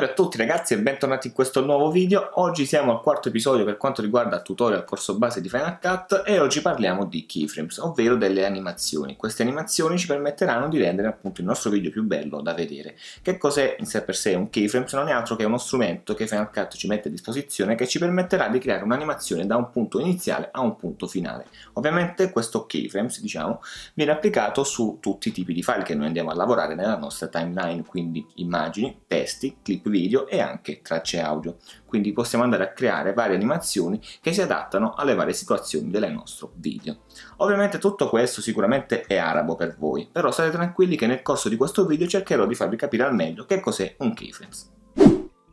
Salve a tutti ragazzi e bentornati in questo nuovo video. Oggi siamo al quarto episodio per quanto riguarda il tutorial corso base di Final Cut e oggi parliamo di keyframes, ovvero delle animazioni. Queste animazioni ci permetteranno di rendere appunto il nostro video più bello da vedere. Che cos'è in sé per sé un keyframe? Non è altro che uno strumento che Final Cut ci mette a disposizione che ci permetterà di creare un'animazione da un punto iniziale a un punto finale. Ovviamente questo keyframes, diciamo, viene applicato su tutti i tipi di file che noi andiamo a lavorare nella nostra timeline, quindi immagini, testi, clip video e anche tracce audio. Quindi possiamo andare a creare varie animazioni che si adattano alle varie situazioni del nostro video. Ovviamente tutto questo sicuramente è arabo per voi, però state tranquilli che nel corso di questo video cercherò di farvi capire al meglio che cos'è un keyframes.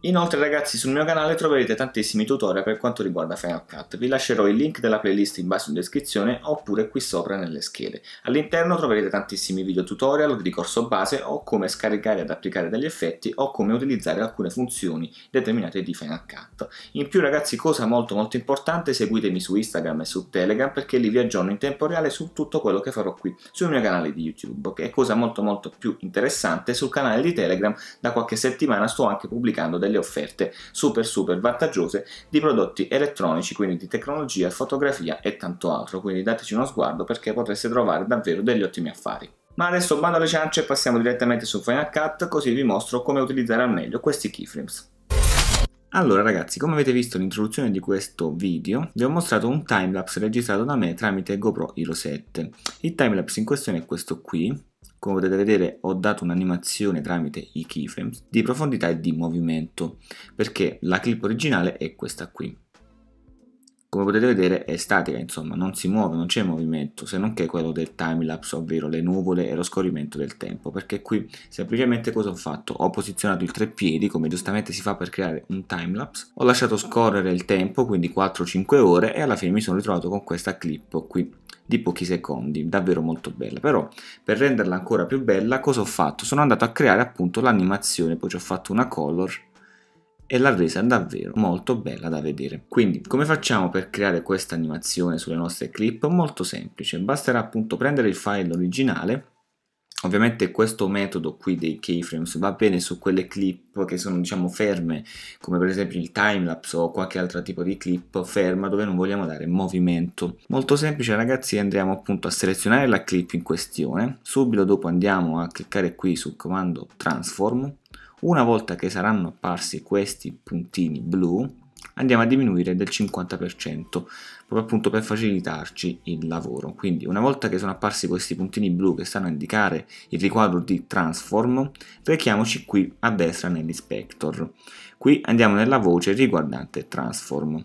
Inoltre ragazzi sul mio canale troverete tantissimi tutorial per quanto riguarda Final Cut, vi lascerò il link della playlist in basso in descrizione oppure qui sopra nelle schede. All'interno troverete tantissimi video tutorial di corso base o come scaricare ed applicare degli effetti o come utilizzare alcune funzioni determinate di Final Cut. In più ragazzi cosa molto molto importante seguitemi su Instagram e su Telegram perché lì vi aggiorno in tempo reale su tutto quello che farò qui sul mio canale di YouTube che è cosa molto molto più interessante sul canale di Telegram da qualche settimana sto anche pubblicando delle delle offerte super super vantaggiose di prodotti elettronici, quindi di tecnologia, fotografia e tanto altro, quindi dateci uno sguardo perché potreste trovare davvero degli ottimi affari. Ma adesso bando alle ciance e passiamo direttamente su Final Cut così vi mostro come utilizzare al meglio questi keyframes. Allora ragazzi, come avete visto nell'introduzione di questo video, vi ho mostrato un timelapse registrato da me tramite GoPro Hero 7. Il timelapse in questione è questo qui, come potete vedere ho dato un'animazione tramite i keyframes di profondità e di movimento perché la clip originale è questa qui. Come potete vedere è statica insomma non si muove non c'è movimento se non che quello del timelapse ovvero le nuvole e lo scorrimento del tempo perché qui semplicemente cosa ho fatto? Ho posizionato il treppiedi come giustamente si fa per creare un timelapse ho lasciato scorrere il tempo quindi 4-5 ore e alla fine mi sono ritrovato con questa clip qui di pochi secondi, davvero molto bella. Però per renderla ancora più bella cosa ho fatto? Sono andato a creare appunto l'animazione, poi ci ho fatto una color e l'ha resa davvero molto bella da vedere. Quindi come facciamo per creare questa animazione sulle nostre clip? Molto semplice, basterà appunto prendere il file originale Ovviamente questo metodo qui dei keyframes va bene su quelle clip che sono diciamo ferme, come per esempio il timelapse o qualche altro tipo di clip ferma dove non vogliamo dare movimento. Molto semplice ragazzi, andremo appunto a selezionare la clip in questione, subito dopo andiamo a cliccare qui sul comando transform, una volta che saranno apparsi questi puntini blu andiamo a diminuire del 50% proprio appunto per facilitarci il lavoro. Quindi una volta che sono apparsi questi puntini blu che stanno a indicare il riquadro di transform rechiamoci qui a destra nell'inspector. Qui andiamo nella voce riguardante transform.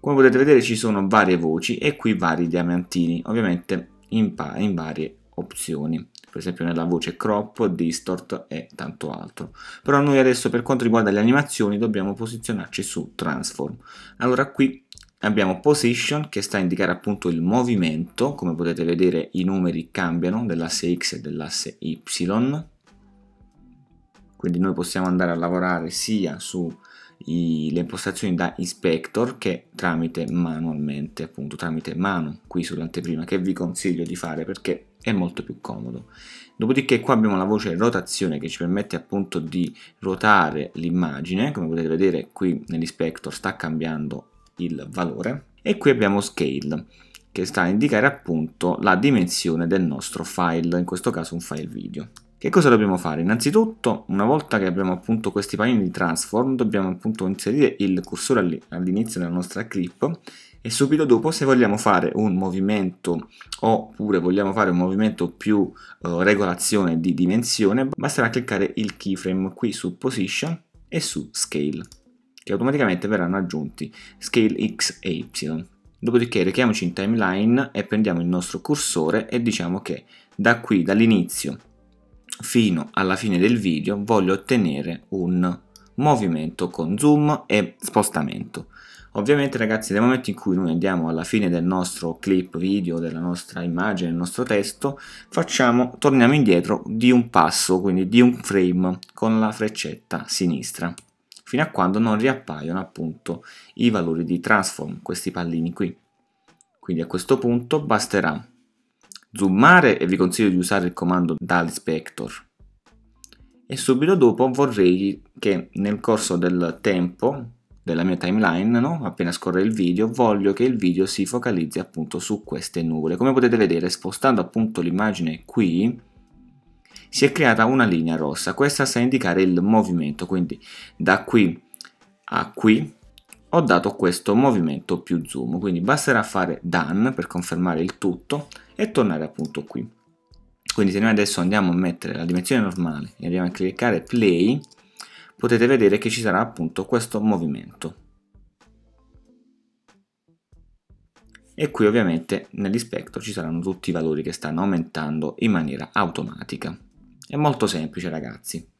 Come potete vedere ci sono varie voci e qui vari diamantini ovviamente in, in varie opzioni per esempio nella voce crop, distort e tanto altro. Però noi adesso per quanto riguarda le animazioni dobbiamo posizionarci su transform. Allora qui abbiamo position che sta a indicare appunto il movimento, come potete vedere i numeri cambiano dell'asse x e dell'asse y. Quindi noi possiamo andare a lavorare sia su i, le impostazioni da inspector che tramite manualmente, appunto tramite mano qui sull'anteprima che vi consiglio di fare perché è molto più comodo. Dopodiché qua abbiamo la voce rotazione che ci permette appunto di ruotare l'immagine, come potete vedere qui nell'inspector sta cambiando il valore e qui abbiamo scale che sta a indicare appunto la dimensione del nostro file, in questo caso un file video. Che cosa dobbiamo fare? Innanzitutto, una volta che abbiamo appunto questi panini di transform, dobbiamo appunto inserire il cursore all'inizio della nostra clip e subito dopo se vogliamo fare un movimento oppure vogliamo fare un movimento più uh, regolazione di dimensione, basterà cliccare il keyframe qui su position e su scale, che automaticamente verranno aggiunti scale x e y. Dopodiché rechiamoci in timeline e prendiamo il nostro cursore e diciamo che da qui, dall'inizio fino alla fine del video voglio ottenere un movimento con zoom e spostamento. Ovviamente ragazzi nel momento in cui noi andiamo alla fine del nostro clip video, della nostra immagine, del nostro testo, facciamo, torniamo indietro di un passo, quindi di un frame con la freccetta sinistra, fino a quando non riappaiono appunto i valori di transform, questi pallini qui. Quindi a questo punto basterà zoomare e vi consiglio di usare il comando dall'inspector e subito dopo vorrei che nel corso del tempo della mia timeline, no? appena scorre il video, voglio che il video si focalizzi appunto su queste nuvole. Come potete vedere, spostando appunto l'immagine qui, si è creata una linea rossa. Questa sta a indicare il movimento, quindi da qui a qui ho dato questo movimento più zoom, quindi basterà fare done per confermare il tutto e tornare appunto qui. Quindi se noi adesso andiamo a mettere la dimensione normale e andiamo a cliccare play, potete vedere che ci sarà appunto questo movimento. E qui ovviamente nell'inspector ci saranno tutti i valori che stanno aumentando in maniera automatica. È molto semplice ragazzi.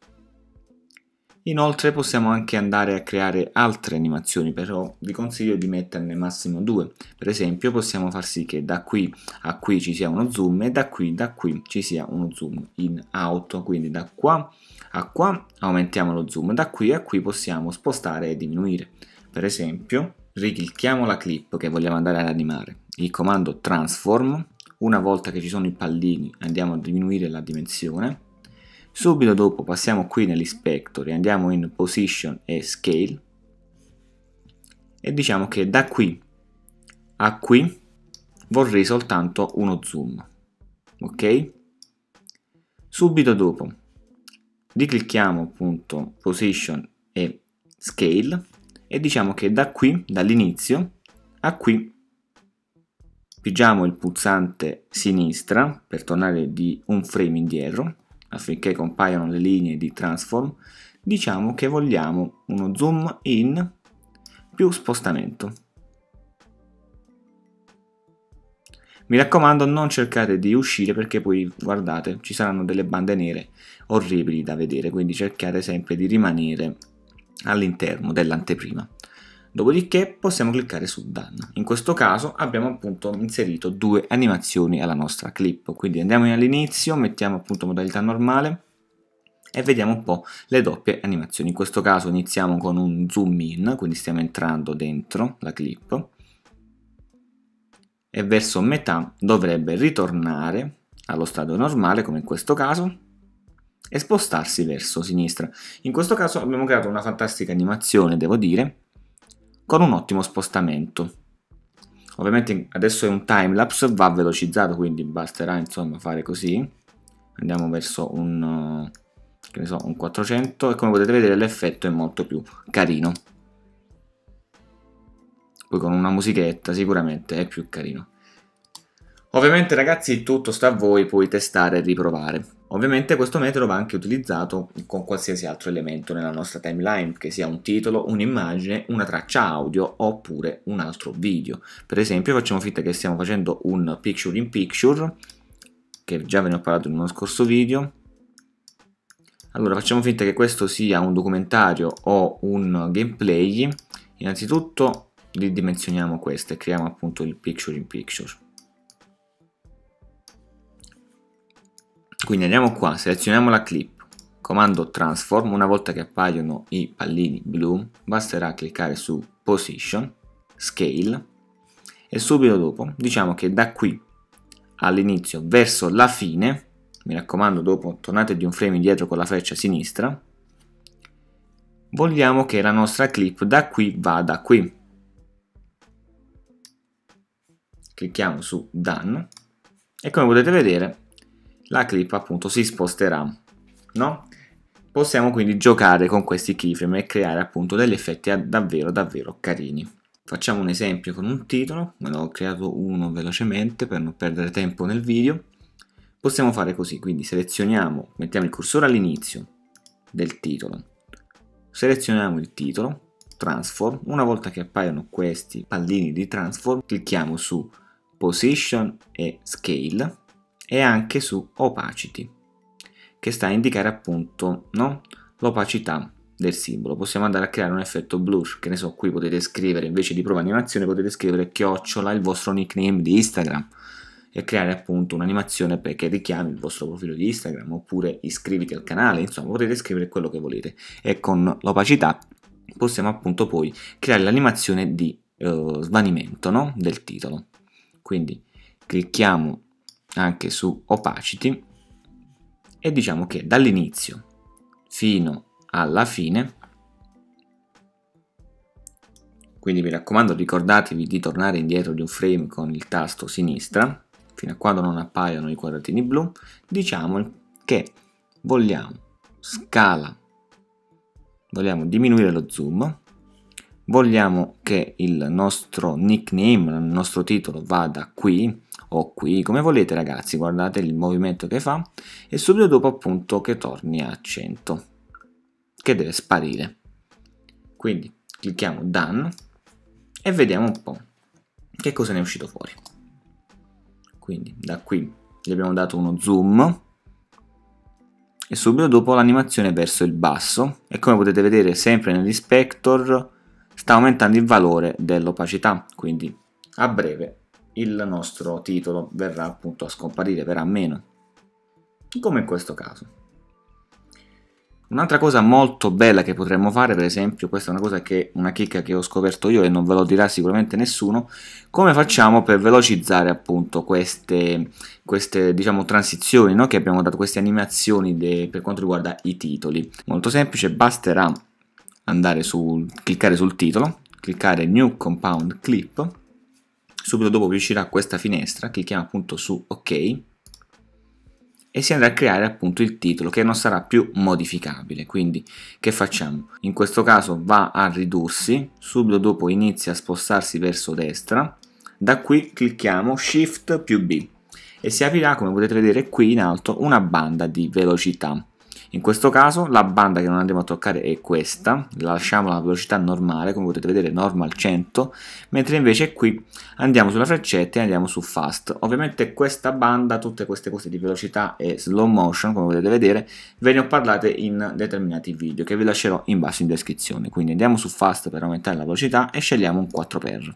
Inoltre possiamo anche andare a creare altre animazioni, però vi consiglio di metterne massimo due. Per esempio possiamo far sì che da qui a qui ci sia uno zoom e da qui da qui ci sia uno zoom in auto, quindi da qua a qua aumentiamo lo zoom, da qui a qui possiamo spostare e diminuire. Per esempio riclicchiamo la clip che vogliamo andare ad animare, il comando transform, una volta che ci sono i pallini andiamo a diminuire la dimensione Subito dopo passiamo qui nell'inspector e andiamo in position e scale e diciamo che da qui a qui vorrei soltanto uno zoom. Ok? Subito dopo riclicchiamo appunto position e scale e diciamo che da qui, dall'inizio a qui pigiamo il pulsante sinistra per tornare di un frame indietro affinché compaiano le linee di transform, diciamo che vogliamo uno zoom in più spostamento. Mi raccomando non cercate di uscire perché poi guardate ci saranno delle bande nere orribili da vedere, quindi cercate sempre di rimanere all'interno dell'anteprima. Dopodiché possiamo cliccare su Done. In questo caso abbiamo appunto inserito due animazioni alla nostra clip. Quindi andiamo all'inizio, mettiamo appunto modalità normale e vediamo un po' le doppie animazioni. In questo caso iniziamo con un zoom in, quindi stiamo entrando dentro la clip e verso metà dovrebbe ritornare allo stato normale come in questo caso e spostarsi verso sinistra. In questo caso abbiamo creato una fantastica animazione, devo dire, con un ottimo spostamento. Ovviamente adesso è un timelapse, va velocizzato, quindi basterà insomma fare così. Andiamo verso un, ne so, un 400 e come potete vedere l'effetto è molto più carino. Poi con una musichetta sicuramente è più carino. Ovviamente ragazzi tutto sta a voi poi testare e riprovare. Ovviamente questo metodo va anche utilizzato con qualsiasi altro elemento nella nostra timeline, che sia un titolo, un'immagine, una traccia audio oppure un altro video. Per esempio facciamo finta che stiamo facendo un picture in picture, che già ve ne ho parlato in uno scorso video. Allora facciamo finta che questo sia un documentario o un gameplay. Innanzitutto ridimensioniamo questo e creiamo appunto il picture in picture. Quindi andiamo qua, selezioniamo la clip, comando transform, una volta che appaiono i pallini blu, basterà cliccare su position, scale e subito dopo diciamo che da qui all'inizio verso la fine, mi raccomando dopo tornate di un frame indietro con la freccia sinistra, vogliamo che la nostra clip da qui vada qui. Clicchiamo su done e come potete vedere la clip appunto si sposterà, no? Possiamo quindi giocare con questi keyframe e creare appunto degli effetti davvero davvero carini. Facciamo un esempio con un titolo, me ne ho creato uno velocemente per non perdere tempo nel video. Possiamo fare così, quindi selezioniamo, mettiamo il cursore all'inizio del titolo, selezioniamo il titolo, transform, una volta che appaiono questi pallini di transform, clicchiamo su position e scale e anche su opacity che sta a indicare appunto no? l'opacità del simbolo possiamo andare a creare un effetto blur che ne so qui potete scrivere invece di prova animazione potete scrivere chiocciola il vostro nickname di Instagram e creare appunto un'animazione che richiami il vostro profilo di Instagram oppure iscriviti al canale insomma potete scrivere quello che volete e con l'opacità possiamo appunto poi creare l'animazione di uh, svanimento no? del titolo quindi clicchiamo anche su opacity. E diciamo che dall'inizio fino alla fine quindi mi raccomando ricordatevi di tornare indietro di un frame con il tasto sinistra fino a quando non appaiono i quadratini blu diciamo che vogliamo scala vogliamo diminuire lo zoom vogliamo che il nostro nickname, il nostro titolo vada qui o qui, come volete ragazzi, guardate il movimento che fa e subito dopo appunto che torni a 100, che deve sparire. Quindi clicchiamo Done e vediamo un po' che cosa ne è uscito fuori. Quindi da qui gli abbiamo dato uno zoom e subito dopo l'animazione verso il basso e come potete vedere sempre nell'inspector sta aumentando il valore dell'opacità quindi a breve il nostro titolo verrà appunto a scomparire, verrà meno, come in questo caso. Un'altra cosa molto bella che potremmo fare, per esempio, questa è una cosa che una chicca che ho scoperto io e non ve lo dirà sicuramente nessuno, come facciamo per velocizzare appunto queste, queste diciamo transizioni, no? che abbiamo dato queste animazioni de, per quanto riguarda i titoli. Molto semplice, basterà andare su cliccare sul titolo, cliccare New Compound Clip. Subito dopo vi uscirà questa finestra, clicchiamo appunto su ok. E si andrà a creare appunto il titolo che non sarà più modificabile. Quindi che facciamo? In questo caso va a ridursi subito dopo inizia a spostarsi verso destra. Da qui clicchiamo shift più b. E si aprirà come potete vedere qui in alto una banda di velocità in questo caso la banda che non andremo a toccare è questa, lasciamo la velocità normale, come potete vedere normal 100, mentre invece qui andiamo sulla freccetta e andiamo su fast. Ovviamente questa banda, tutte queste cose di velocità e slow motion, come potete vedere, ve ne ho parlate in determinati video che vi lascerò in basso in descrizione. Quindi andiamo su fast per aumentare la velocità e scegliamo un 4x.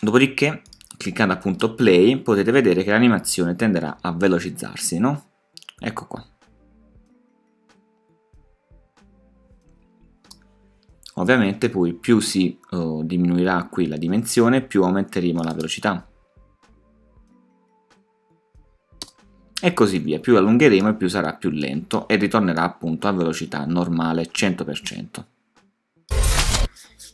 Dopodiché, cliccando appunto play, potete vedere che l'animazione tenderà a velocizzarsi, no? Ecco qua. Ovviamente poi più si uh, diminuirà qui la dimensione, più aumenteremo la velocità. E così via, più allungheremo e più sarà più lento e ritornerà appunto a velocità normale 100%.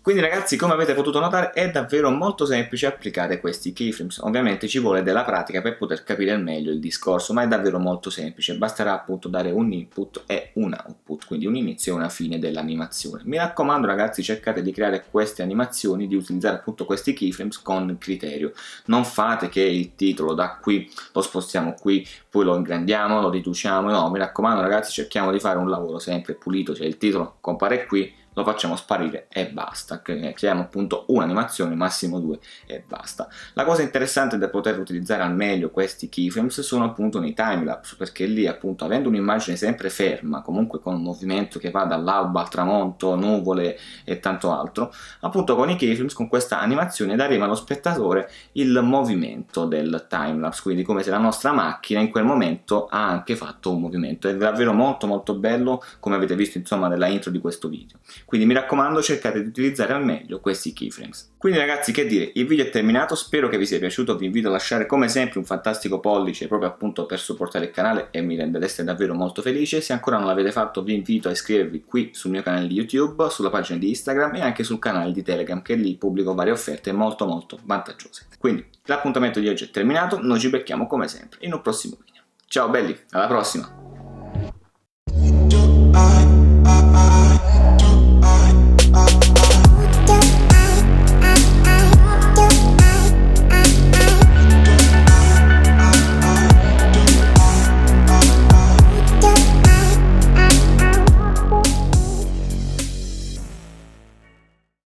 Quindi ragazzi come avete potuto notare è davvero molto semplice applicare questi keyframes, ovviamente ci vuole della pratica per poter capire meglio il discorso, ma è davvero molto semplice, basterà appunto dare un input e un output, quindi un inizio e una fine dell'animazione. Mi raccomando ragazzi cercate di creare queste animazioni, di utilizzare appunto questi keyframes con criterio, non fate che il titolo da qui lo spostiamo qui, poi lo ingrandiamo, lo riduciamo, no mi raccomando ragazzi cerchiamo di fare un lavoro sempre pulito, cioè il titolo compare qui, lo facciamo sparire e basta, creiamo appunto un'animazione, massimo due e basta. La cosa interessante da poter utilizzare al meglio questi keyframes sono appunto nei timelapse, perché lì appunto avendo un'immagine sempre ferma, comunque con un movimento che va dall'alba al tramonto, nuvole e tanto altro, appunto con i keyframes, con questa animazione daremo allo spettatore il movimento del timelapse, quindi come se la nostra macchina in quel momento ha anche fatto un movimento. È davvero molto molto bello, come avete visto insomma nella intro di questo video. Quindi mi raccomando cercate di utilizzare al meglio questi keyframes. Quindi ragazzi che dire, il video è terminato, spero che vi sia piaciuto, vi invito a lasciare come sempre un fantastico pollice proprio appunto per supportare il canale e mi rendereste davvero molto felice. Se ancora non l'avete fatto vi invito a iscrivervi qui sul mio canale di YouTube, sulla pagina di Instagram e anche sul canale di Telegram che lì pubblico varie offerte molto molto vantaggiose. Quindi l'appuntamento di oggi è terminato, noi ci becchiamo come sempre in un prossimo video. Ciao belli, alla prossima!